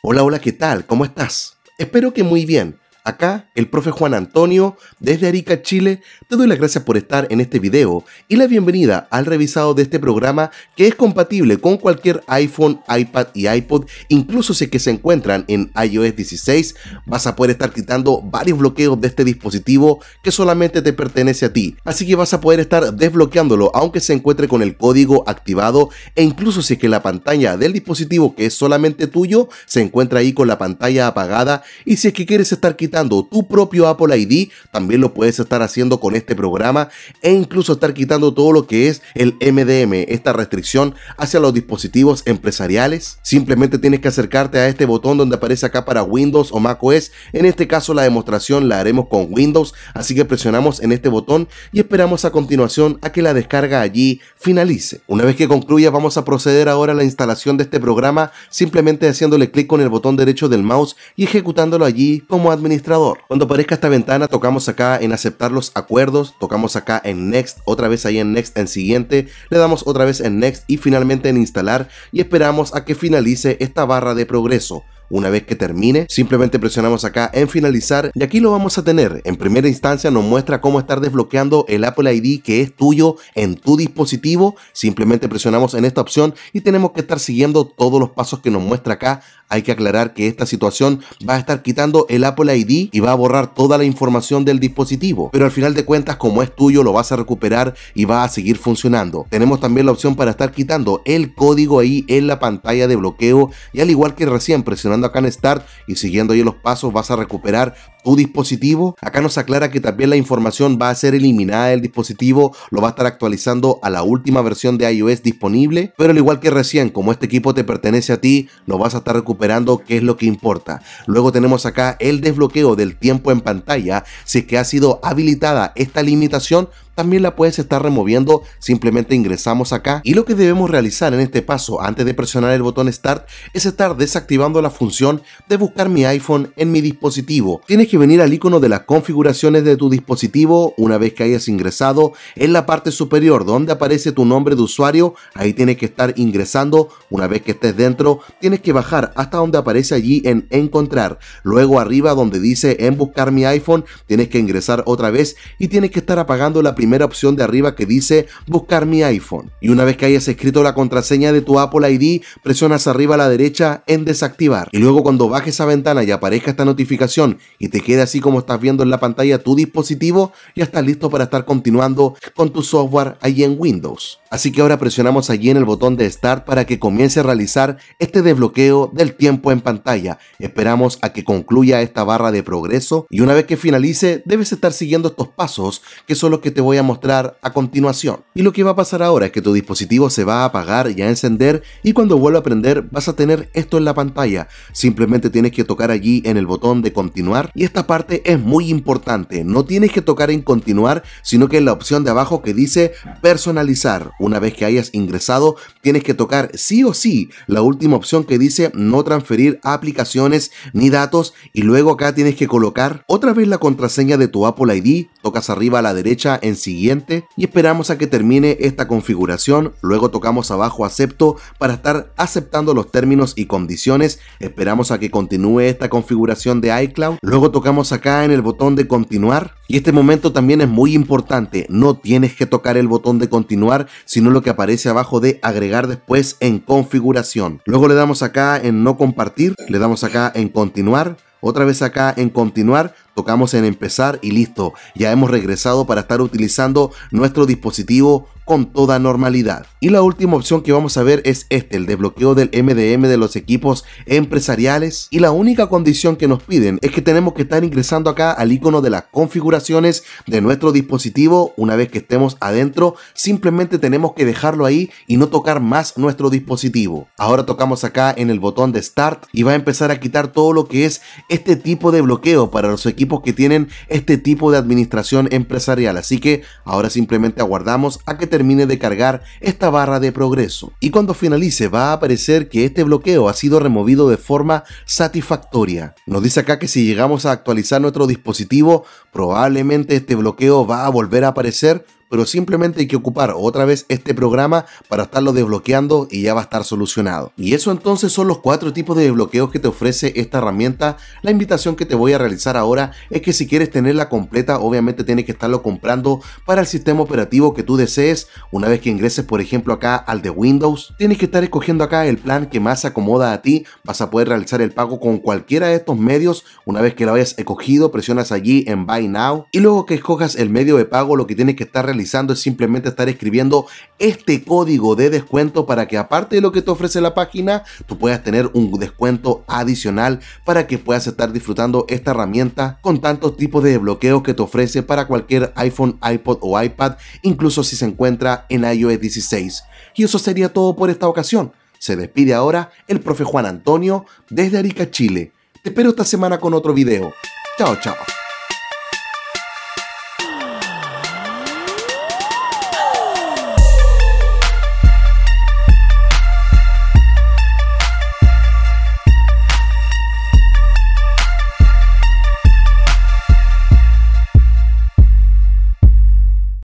Hola, hola, ¿qué tal? ¿Cómo estás? Espero que muy bien. Acá, el profe Juan Antonio, desde Arica, Chile, te doy las gracias por estar en este video y la bienvenida al revisado de este programa que es compatible con cualquier iPhone, iPad y iPod, incluso si es que se encuentran en iOS 16, vas a poder estar quitando varios bloqueos de este dispositivo que solamente te pertenece a ti. Así que vas a poder estar desbloqueándolo aunque se encuentre con el código activado e incluso si es que la pantalla del dispositivo que es solamente tuyo se encuentra ahí con la pantalla apagada y si es que quieres estar quitando tu propio Apple ID, también lo puedes estar haciendo con este programa e incluso estar quitando todo lo que es el MDM, esta restricción hacia los dispositivos empresariales. Simplemente tienes que acercarte a este botón donde aparece acá para Windows o macOS. En este caso la demostración la haremos con Windows, así que presionamos en este botón y esperamos a continuación a que la descarga allí finalice. Una vez que concluya vamos a proceder ahora a la instalación de este programa simplemente haciéndole clic con el botón derecho del mouse y ejecutándolo allí como administrador cuando aparezca esta ventana, tocamos acá en aceptar los acuerdos, tocamos acá en Next, otra vez ahí en Next en siguiente, le damos otra vez en Next y finalmente en instalar y esperamos a que finalice esta barra de progreso. Una vez que termine, simplemente presionamos acá en finalizar y aquí lo vamos a tener. En primera instancia nos muestra cómo estar desbloqueando el Apple ID que es tuyo en tu dispositivo. Simplemente presionamos en esta opción y tenemos que estar siguiendo todos los pasos que nos muestra acá. Hay que aclarar que esta situación va a estar quitando el Apple ID y va a borrar toda la información del dispositivo. Pero al final de cuentas, como es tuyo, lo vas a recuperar y va a seguir funcionando. Tenemos también la opción para estar quitando el código ahí en la pantalla de bloqueo y al igual que recién presionando acá en Start y siguiendo ahí los pasos vas a recuperar tu dispositivo. Acá nos aclara que también la información va a ser eliminada del dispositivo, lo va a estar actualizando a la última versión de iOS disponible, pero al igual que recién, como este equipo te pertenece a ti, lo vas a estar recuperando, que es lo que importa. Luego tenemos acá el desbloqueo del tiempo en pantalla, si es que ha sido habilitada esta limitación, también la puedes estar removiendo, simplemente ingresamos acá. Y lo que debemos realizar en este paso antes de presionar el botón Start es estar desactivando la función de buscar mi iPhone en mi dispositivo. Tienes que venir al icono de las configuraciones de tu dispositivo. Una vez que hayas ingresado en la parte superior donde aparece tu nombre de usuario, ahí tienes que estar ingresando, una vez que estés dentro tienes que bajar hasta donde aparece allí en encontrar, luego arriba donde dice en buscar mi iPhone tienes que ingresar otra vez y tienes que estar apagando la primera primera opción de arriba que dice buscar mi iPhone. Y una vez que hayas escrito la contraseña de tu Apple ID, presionas arriba a la derecha en desactivar. Y luego cuando bajes esa ventana y aparezca esta notificación y te quede así como estás viendo en la pantalla tu dispositivo, ya estás listo para estar continuando con tu software ahí en Windows. Así que ahora presionamos allí en el botón de Start para que comience a realizar este desbloqueo del tiempo en pantalla. Esperamos a que concluya esta barra de progreso y una vez que finalice debes estar siguiendo estos pasos que son los que te voy a mostrar a continuación. Y lo que va a pasar ahora es que tu dispositivo se va a apagar y a encender y cuando vuelva a prender vas a tener esto en la pantalla. Simplemente tienes que tocar allí en el botón de continuar y esta parte es muy importante. No tienes que tocar en continuar sino que en la opción de abajo que dice personalizar una vez que hayas ingresado, tienes que tocar sí o sí la última opción que dice no transferir aplicaciones ni datos y luego acá tienes que colocar otra vez la contraseña de tu Apple ID, tocas arriba a la derecha en siguiente y esperamos a que termine esta configuración, luego tocamos abajo acepto para estar aceptando los términos y condiciones, esperamos a que continúe esta configuración de iCloud, luego tocamos acá en el botón de continuar y este momento también es muy importante, no tienes que tocar el botón de continuar sino lo que aparece abajo de agregar después en configuración. Luego le damos acá en no compartir, le damos acá en continuar, otra vez acá en continuar, tocamos en empezar y listo, ya hemos regresado para estar utilizando nuestro dispositivo con toda normalidad. Y la última opción que vamos a ver es este, el desbloqueo del MDM de los equipos empresariales. Y la única condición que nos piden es que tenemos que estar ingresando acá al icono de las configuraciones de nuestro dispositivo. Una vez que estemos adentro, simplemente tenemos que dejarlo ahí y no tocar más nuestro dispositivo. Ahora tocamos acá en el botón de Start y va a empezar a quitar todo lo que es este tipo de bloqueo para los equipos que tienen este tipo de administración empresarial. Así que ahora simplemente aguardamos a que termine de cargar esta barra de progreso. Y cuando finalice va a aparecer que este bloqueo ha sido removido de forma satisfactoria. Nos dice acá que si llegamos a actualizar nuestro dispositivo, probablemente este bloqueo va a volver a aparecer pero simplemente hay que ocupar otra vez este programa para estarlo desbloqueando y ya va a estar solucionado. Y eso entonces son los cuatro tipos de desbloqueos que te ofrece esta herramienta. La invitación que te voy a realizar ahora es que si quieres tenerla completa, obviamente tienes que estarlo comprando para el sistema operativo que tú desees. Una vez que ingreses, por ejemplo, acá al de Windows, tienes que estar escogiendo acá el plan que más se acomoda a ti. Vas a poder realizar el pago con cualquiera de estos medios. Una vez que lo hayas escogido, presionas allí en Buy Now y luego que escojas el medio de pago, lo que tienes que estar realizando es simplemente estar escribiendo este código de descuento para que aparte de lo que te ofrece la página, tú puedas tener un descuento adicional para que puedas estar disfrutando esta herramienta con tantos tipos de desbloqueos que te ofrece para cualquier iPhone, iPod o iPad, incluso si se encuentra en iOS 16. Y eso sería todo por esta ocasión. Se despide ahora el profe Juan Antonio desde Arica, Chile. Te espero esta semana con otro video. Chao, chao.